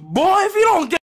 Boy, if you don't get